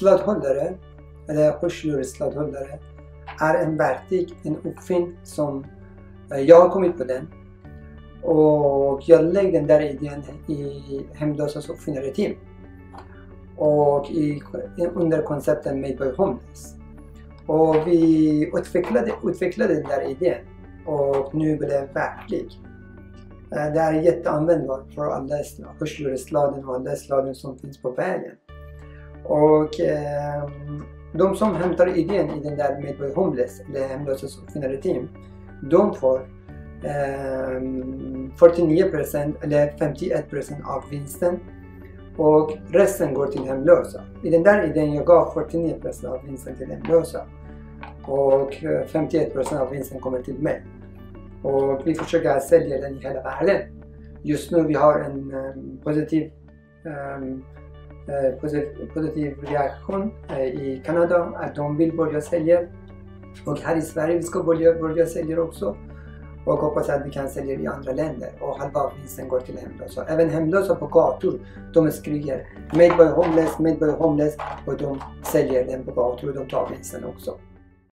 sladdhållare, eller hörselsladdhållare, är en verktyg, en uppfinn som eh, jag har kommit på den. Och jag lägger den där idén i Hemlösas uppfinnare-team. Och i, under konceptet Made by Homeless. Och vi utvecklade, utvecklade den där idén och nu blev det verklig. Eh, det är jätteanvändbart för alla hörselsladen och alla sladen som finns på vägen. Och eh, de som hämtar idén i den där Medborg Homeless, eller Hemlösas uppfinnare team, de får eh, 49% eller 51% av vinsten och resten går till hemlösa. I den där idén jag gav 49% av vinsten till hemlösa och eh, 51% av vinsten kommer till mig. Och vi försöker sälja den i hela världen. Just nu vi har en um, positiv um, Eh, positiv reaktion eh, i Kanada att de vill börja sälja. Och här i Sverige vi ska börja, börja sälja också. Och hoppas att vi kan sälja i andra länder och halva vinsten går till hemlösa. Även hemlösa på gator, de skriker Made by homeless, made by homeless och de säljer den på gator och de tar vinsten också.